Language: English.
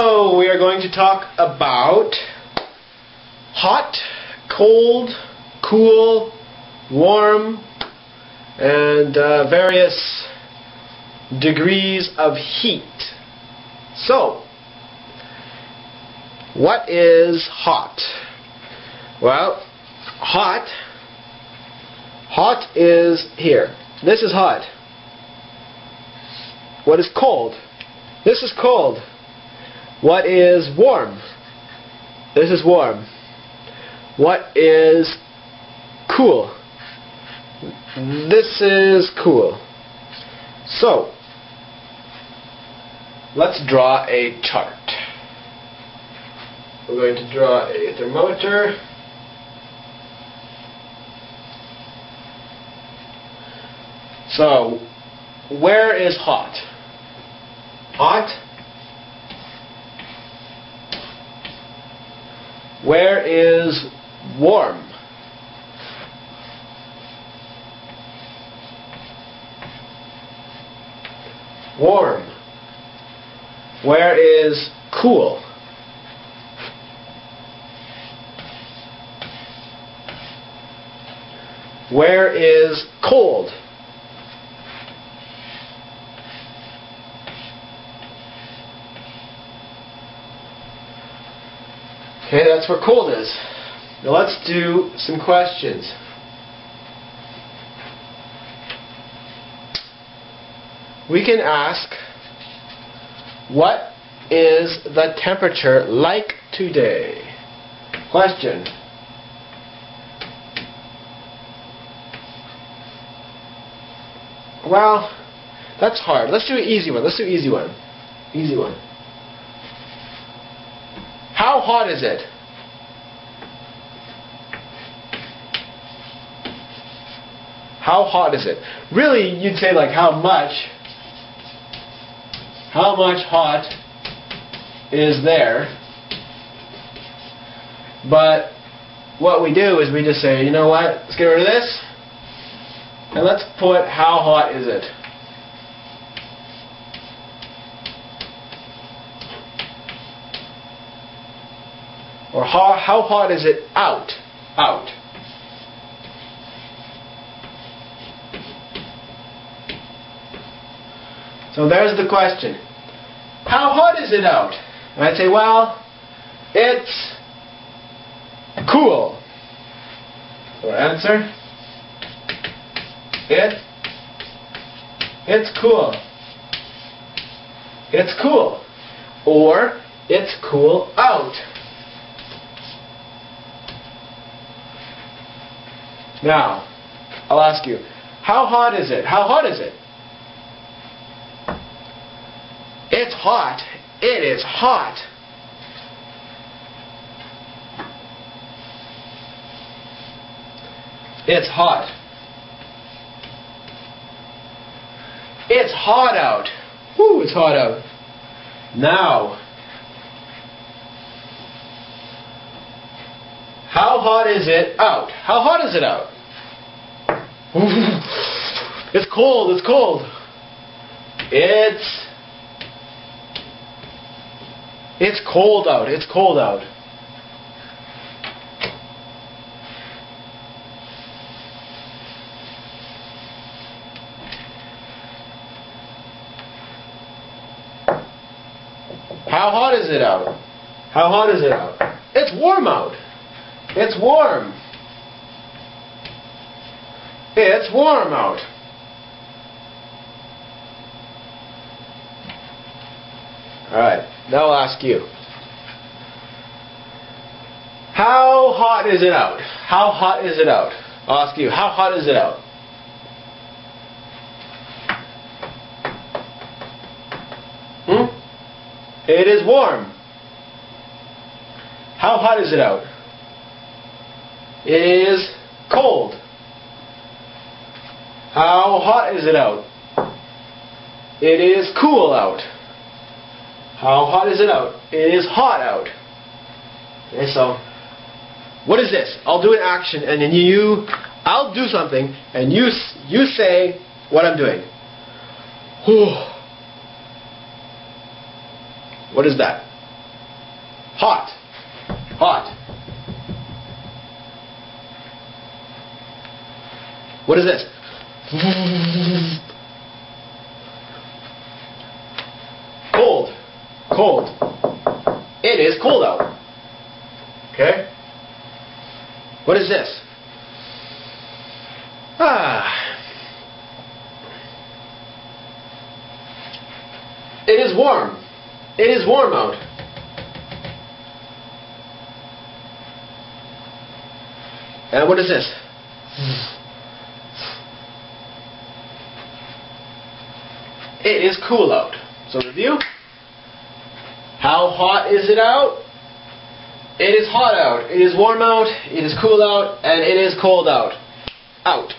So we are going to talk about hot, cold, cool, warm, and uh, various degrees of heat. So, what is hot? Well, hot, hot is here. This is hot. What is cold? This is cold. What is warm? This is warm. What is cool? This is cool. So, let's draw a chart. We're going to draw a thermometer. So, where is hot? Hot Where is warm? Warm. Where is cool? Where is cold? Okay, that's where cold is. Now let's do some questions. We can ask, what is the temperature like today? Question. Well, that's hard. Let's do an easy one. Let's do an easy one. Easy one. How hot is it? How hot is it? Really, you'd say like how much. How much hot is there? But what we do is we just say, you know what, let's get rid of this. And let's put how hot is it. Or how, how hot is it out? Out. So there's the question. How hot is it out? And I'd say, well, it's cool. Or answer, it, it's cool. It's cool. Or, it's cool out. Now, I'll ask you, how hot is it? How hot is it? It's hot. It is hot. It's hot. It's hot out. Whoo, it's hot out. Now, How hot is it out? How hot is it out? it's cold, it's cold. It's It's cold out. It's cold out. How hot is it out? How hot is it out? It's warm out. It's warm. It's warm out. Alright, now I'll ask you. How hot is it out? How hot is it out? I'll ask you, how hot is it out? Hmm? It is warm. How hot is it out? Is cold. How hot is it out? It is cool out. How hot is it out? It is hot out. Okay, so what is this? I'll do an action, and then you, I'll do something, and you, you say what I'm doing. What is that? Hot. Hot. What is this? Cold. Cold. It is cold out. Okay? What is this? Ah. It is warm. It is warm out. And what is this? It is cool out. So review. How hot is it out? It is hot out. It is warm out. It is cool out. And it is cold out. Out.